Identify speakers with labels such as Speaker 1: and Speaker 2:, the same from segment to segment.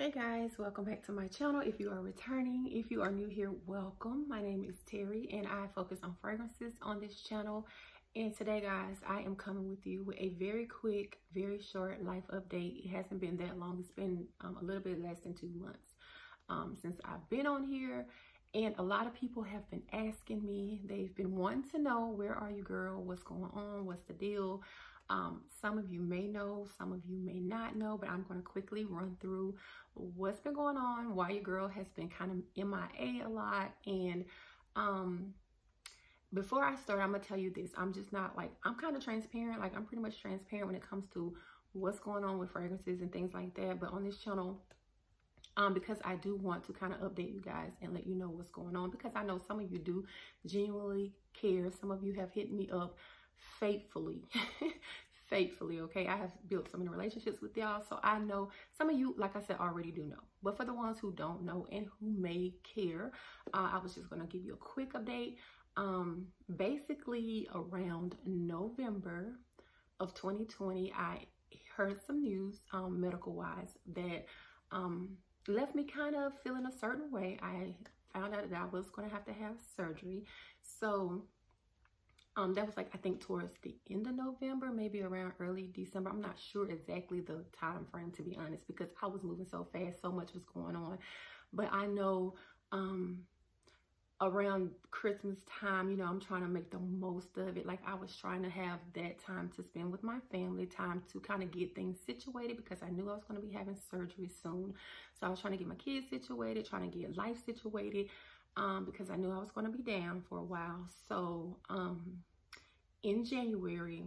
Speaker 1: Hey guys, welcome back to my channel. If you are returning, if you are new here, welcome. My name is Terry and I focus on fragrances on this channel. And today guys, I am coming with you with a very quick, very short life update. It hasn't been that long. It's been um, a little bit less than two months um, since I've been on here. And a lot of people have been asking me, they've been wanting to know, where are you girl? What's going on? What's the deal? Um, some of you may know, some of you may not know, but I'm going to quickly run through what's been going on, why your girl has been kind of MIA a lot. And um, before I start, I'm going to tell you this. I'm just not like, I'm kind of transparent. Like, I'm pretty much transparent when it comes to what's going on with fragrances and things like that. But on this channel, um, because I do want to kind of update you guys and let you know what's going on because I know some of you do genuinely care. Some of you have hit me up faithfully faithfully okay? I have built so many relationships with y'all so i know some of you like i said already do know. But for the ones who don't know and who may care uh, i was just going to give you a quick update. Um basically around november of 2020 i heard some news um medical wise that um left me kind of feeling a certain way. I found out that i was going to have to have surgery. So um, that was like, I think towards the end of November, maybe around early December. I'm not sure exactly the time frame, to be honest, because I was moving so fast. So much was going on. But I know um, around Christmas time, you know, I'm trying to make the most of it. Like I was trying to have that time to spend with my family, time to kind of get things situated because I knew I was going to be having surgery soon. So I was trying to get my kids situated, trying to get life situated um, because I knew I was going to be down for a while. So um, in January,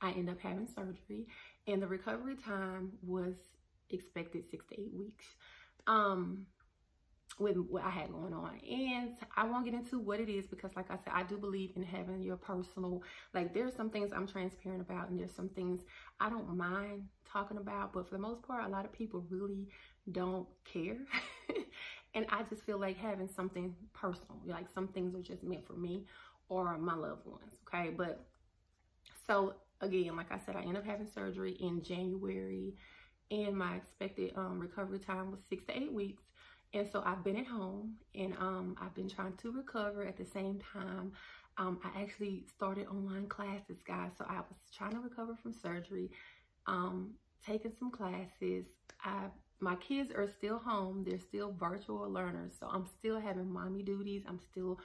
Speaker 1: I ended up having surgery and the recovery time was expected six to eight weeks um, with what I had going on. And I won't get into what it is because like I said, I do believe in having your personal, like there's some things I'm transparent about and there's some things I don't mind talking about. But for the most part, a lot of people really don't care. And I just feel like having something personal, like some things are just meant for me or my loved ones, okay? But so again, like I said, I ended up having surgery in January and my expected um, recovery time was six to eight weeks. And so I've been at home and um, I've been trying to recover at the same time. Um, I actually started online classes, guys. So I was trying to recover from surgery, um, taking some classes. I my kids are still home. They're still virtual learners. So I'm still having mommy duties. I'm still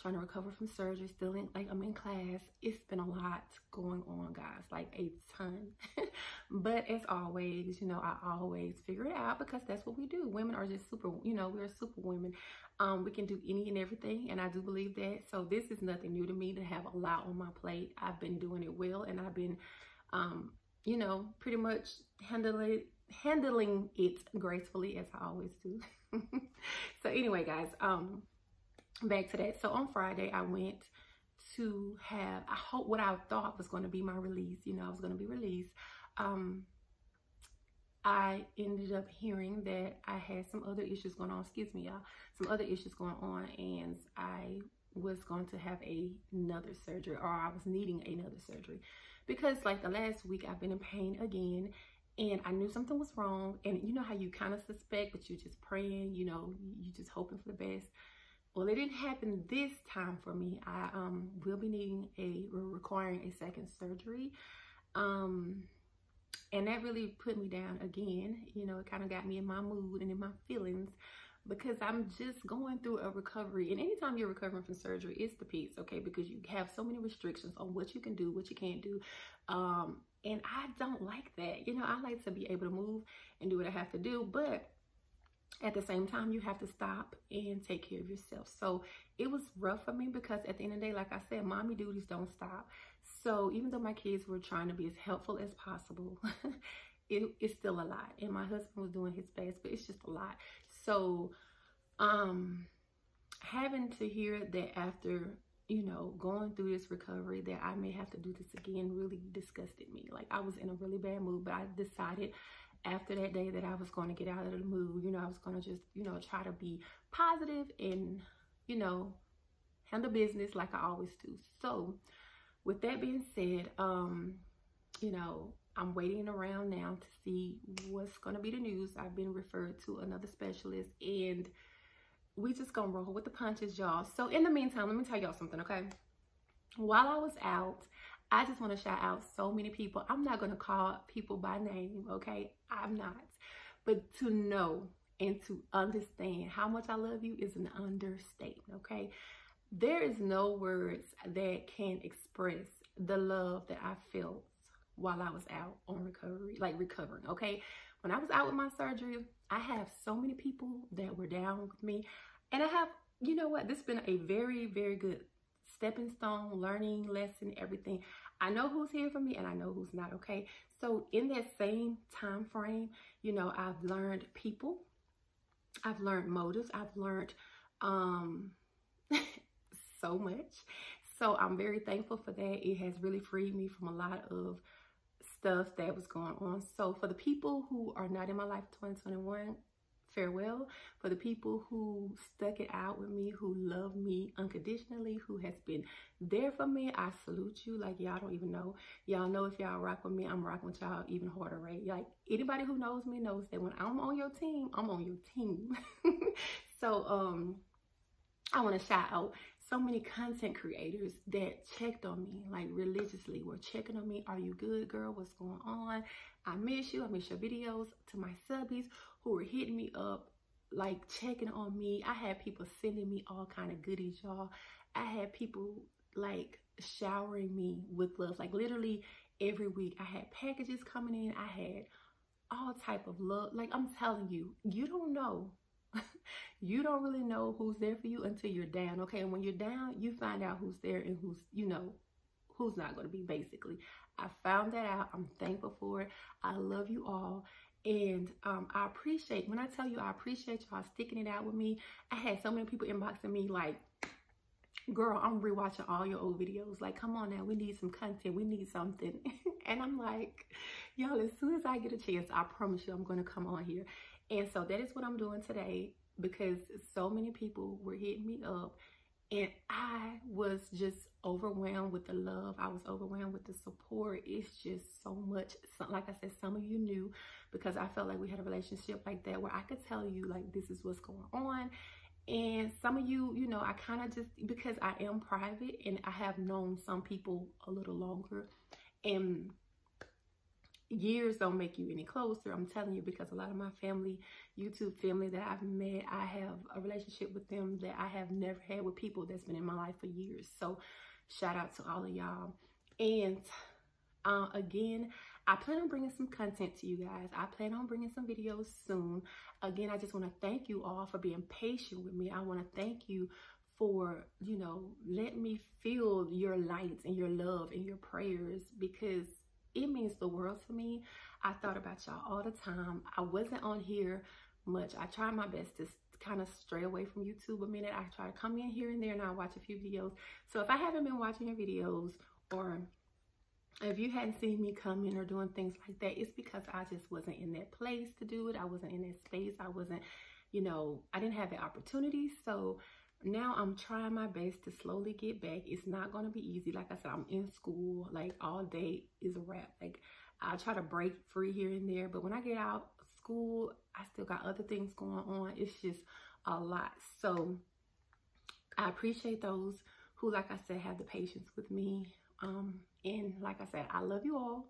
Speaker 1: trying to recover from surgery. Still in, like, I'm in class. It's been a lot going on, guys. Like a ton. but as always, you know, I always figure it out because that's what we do. Women are just super, you know, we're super women. Um, we can do any and everything. And I do believe that. So this is nothing new to me to have a lot on my plate. I've been doing it well. And I've been, um, you know, pretty much handling handling it gracefully as I always do. so anyway, guys, um, back to that. So on Friday, I went to have, I hope what I thought was going to be my release, you know, I was going to be released. Um, I ended up hearing that I had some other issues going on, excuse me, y'all, some other issues going on, and I was going to have a, another surgery, or I was needing another surgery. Because like the last week, I've been in pain again, and I knew something was wrong. And you know how you kind of suspect, but you're just praying, you know, you're just hoping for the best. Well, it didn't happen this time for me. I um, will be needing a, requiring a second surgery. Um, and that really put me down again. You know, it kind of got me in my mood and in my feelings because I'm just going through a recovery. And anytime you're recovering from surgery, it's the peace, okay? Because you have so many restrictions on what you can do, what you can't do. Um, and I don't like that. You know, I like to be able to move and do what I have to do, but at the same time, you have to stop and take care of yourself. So it was rough for me because at the end of the day, like I said, mommy duties don't stop. So even though my kids were trying to be as helpful as possible, it, it's still a lot. And my husband was doing his best, but it's just a lot. So um having to hear that after you know, going through this recovery that I may have to do this again really disgusted me. Like I was in a really bad mood, but I decided after that day that I was going to get out of the mood. You know, I was going to just, you know, try to be positive and, you know, handle business like I always do. So with that being said, um, you know, I'm waiting around now to see what's going to be the news. I've been referred to another specialist and we just gonna roll with the punches, y'all. So in the meantime, let me tell y'all something, okay? While I was out, I just want to shout out so many people. I'm not going to call people by name, okay? I'm not. But to know and to understand how much I love you is an understatement, okay? There is no words that can express the love that I felt while I was out on recovery, like recovering, okay? When I was out with my surgery, I have so many people that were down with me. And I have, you know what, this has been a very, very good stepping stone, learning lesson, everything. I know who's here for me and I know who's not, okay? So in that same time frame, you know, I've learned people, I've learned motives, I've learned um so much. So I'm very thankful for that. It has really freed me from a lot of stuff that was going on. So for the people who are not in my life 2021, farewell. For the people who stuck it out with me, who love me unconditionally, who has been there for me, I salute you. Like y'all don't even know. Y'all know if y'all rock with me, I'm rocking with y'all even harder, right? Like anybody who knows me knows that when I'm on your team, I'm on your team. so um I want to shout out so many content creators that checked on me like religiously were checking on me. Are you good girl? What's going on? I miss you. I miss your videos. To my subbies who were hitting me up like checking on me. I had people sending me all kind of goodies y'all. I had people like showering me with love. Like literally every week i had packages coming in. I had all type of love. Like i'm telling you you don't know you don't really know who's there for you until you're down. Okay. And when you're down, you find out who's there and who's, you know, who's not going to be basically. I found that out. I'm thankful for it. I love you all. And um, I appreciate, when I tell you I appreciate y'all sticking it out with me, I had so many people inboxing me like, girl, I'm rewatching all your old videos. Like, come on now, we need some content. We need something. and I'm like, y'all, as soon as I get a chance, I promise you I'm going to come on here. And so that is what I'm doing today because so many people were hitting me up and I was just overwhelmed with the love. I was overwhelmed with the support. It's just so much. Like I said, some of you knew because I felt like we had a relationship like that where I could tell you like this is what's going on. And some of you, you know, I kind of just, because I am private and I have known some people a little longer and years don't make you any closer. I'm telling you because a lot of my family, YouTube family that I've met, I have a relationship with them that I have never had with people that's been in my life for years. So shout out to all of y'all. And uh, again, I plan on bringing some content to you guys. I plan on bringing some videos soon. Again, I just want to thank you all for being patient with me. I want to thank you for, you know, let me feel your lights and your love and your prayers because it means the world to me. I thought about y'all all the time. I wasn't on here much. I tried my best to kind of stray away from YouTube a minute. I try to come in here and there and I watch a few videos. So if I haven't been watching your videos or if you hadn't seen me come in or doing things like that, it's because I just wasn't in that place to do it. I wasn't in that space. I wasn't, you know, I didn't have the opportunity. So now I'm trying my best to slowly get back. It's not going to be easy. Like I said, I'm in school. Like all day is a wrap. Like I try to break free here and there. But when I get out of school, I still got other things going on. It's just a lot. So I appreciate those who, like I said, have the patience with me. Um, and like I said, I love you all.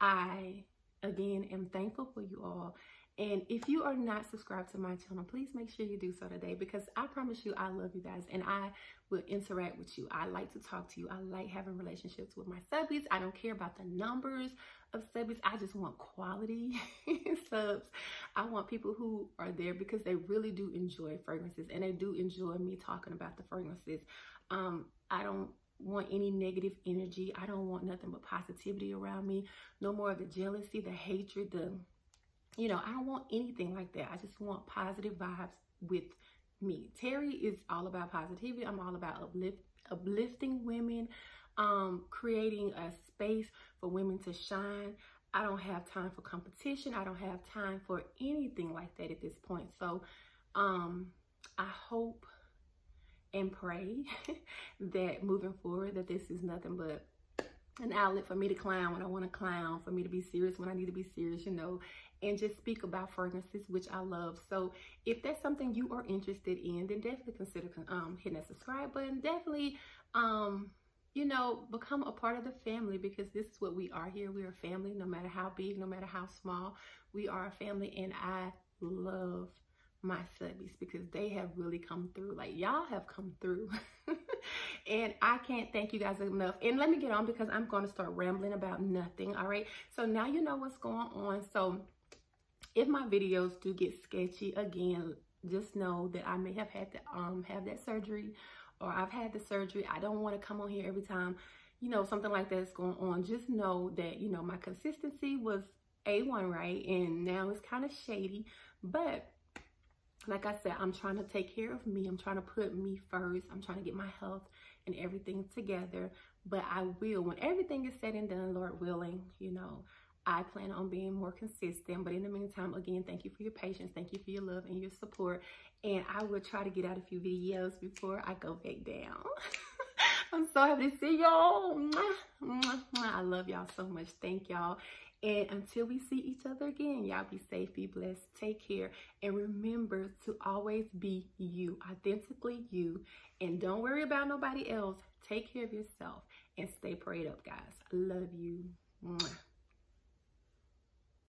Speaker 1: I, again, am thankful for you all. And if you are not subscribed to my channel, please make sure you do so today because I promise you I love you guys and I will interact with you. I like to talk to you. I like having relationships with my subbies. I don't care about the numbers of subbies. I just want quality subs. I want people who are there because they really do enjoy fragrances and they do enjoy me talking about the fragrances. Um, I don't want any negative energy. I don't want nothing but positivity around me. No more of the jealousy, the hatred, the you know, I don't want anything like that. I just want positive vibes with me. Terry is all about positivity. I'm all about uplift, uplifting women, um, creating a space for women to shine. I don't have time for competition. I don't have time for anything like that at this point. So um, I hope and pray that moving forward that this is nothing but an outlet for me to clown when I want to clown, for me to be serious when I need to be serious, you know, and just speak about fragrances, which I love. So if that's something you are interested in, then definitely consider um, hitting that subscribe button. Definitely, um, you know, become a part of the family because this is what we are here. We are family, no matter how big, no matter how small. We are a family, and I love my subbies because they have really come through. Like y'all have come through. and I can't thank you guys enough. And let me get on because I'm going to start rambling about nothing. All right. So now you know what's going on. So if my videos do get sketchy again, just know that I may have had to um have that surgery or I've had the surgery. I don't want to come on here every time, you know, something like that's going on. Just know that, you know, my consistency was A1, right? And now it's kind of shady, but like I said, I'm trying to take care of me. I'm trying to put me first. I'm trying to get my health and everything together. But I will, when everything is said and done, Lord willing, you know, I plan on being more consistent. But in the meantime, again, thank you for your patience. Thank you for your love and your support. And I will try to get out a few videos before I go back down. I'm so happy to see y'all. I love y'all so much. Thank y'all. And until we see each other again, y'all be safe, be blessed, take care, and remember to always be you, authentically you. And don't worry about nobody else. Take care of yourself and stay prayed up, guys. Love you. Mwah.